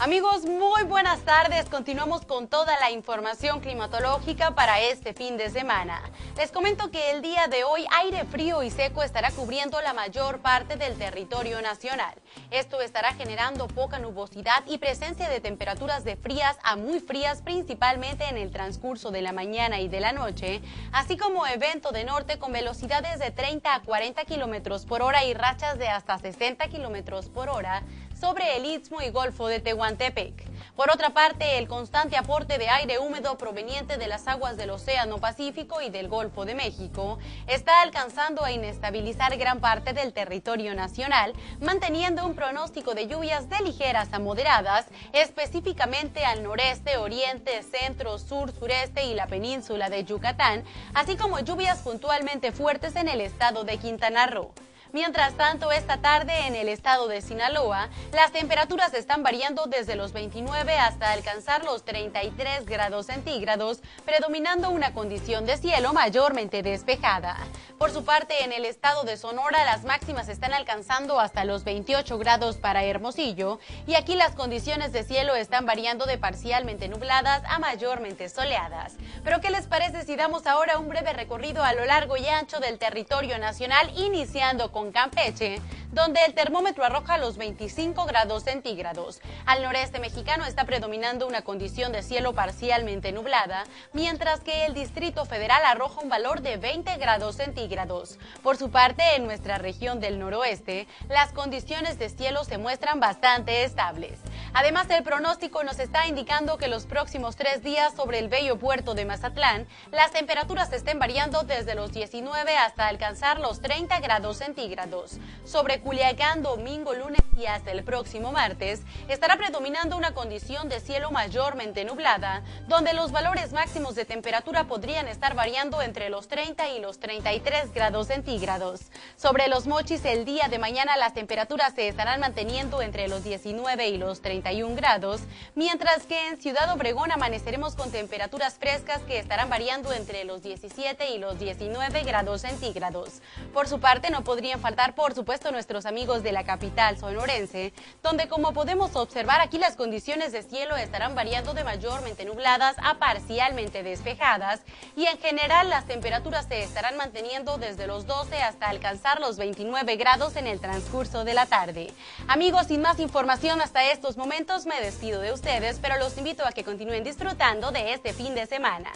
Amigos, muy buenas tardes. Continuamos con toda la información climatológica para este fin de semana. Les comento que el día de hoy aire frío y seco estará cubriendo la mayor parte del territorio nacional. Esto estará generando poca nubosidad y presencia de temperaturas de frías a muy frías principalmente en el transcurso de la mañana y de la noche, así como evento de norte con velocidades de 30 a 40 kilómetros por hora y rachas de hasta 60 kilómetros por hora sobre el Istmo y Golfo de Tehuantepec. Por otra parte, el constante aporte de aire húmedo proveniente de las aguas del Océano Pacífico y del Golfo de México está alcanzando a inestabilizar gran parte del territorio nacional, manteniendo un pronóstico de lluvias de ligeras a moderadas, específicamente al noreste, oriente, centro, sur, sureste y la península de Yucatán, así como lluvias puntualmente fuertes en el estado de Quintana Roo. Mientras tanto, esta tarde en el estado de Sinaloa, las temperaturas están variando desde los 29 hasta alcanzar los 33 grados centígrados, predominando una condición de cielo mayormente despejada. Por su parte, en el estado de Sonora, las máximas están alcanzando hasta los 28 grados para Hermosillo, y aquí las condiciones de cielo están variando de parcialmente nubladas a mayormente soleadas. Pero, ¿qué les parece si damos ahora un breve recorrido a lo largo y ancho del territorio nacional, iniciando con con Campeche, donde el termómetro arroja los 25 grados centígrados. Al noreste mexicano está predominando una condición de cielo parcialmente nublada, mientras que el Distrito Federal arroja un valor de 20 grados centígrados. Por su parte, en nuestra región del noroeste, las condiciones de cielo se muestran bastante estables. Además, el pronóstico nos está indicando que los próximos tres días sobre el bello puerto de Mazatlán, las temperaturas estén variando desde los 19 hasta alcanzar los 30 grados centígrados sobre Culiacán, domingo, lunes y hasta el próximo martes, estará predominando una condición de cielo mayormente nublada, donde los valores máximos de temperatura podrían estar variando entre los 30 y los 33 grados centígrados. Sobre los mochis, el día de mañana las temperaturas se estarán manteniendo entre los 19 y los 31 grados, mientras que en Ciudad Obregón amaneceremos con temperaturas frescas que estarán variando entre los 17 y los 19 grados centígrados. Por su parte, no podrían faltar, por supuesto, nuestros amigos de la capital sonorense, donde como podemos observar aquí las condiciones de cielo estarán variando de mayormente nubladas a parcialmente despejadas y en general las temperaturas se estarán manteniendo desde los 12 hasta alcanzar los 29 grados en el transcurso de la tarde. Amigos, sin más información hasta estos momentos me despido de ustedes, pero los invito a que continúen disfrutando de este fin de semana.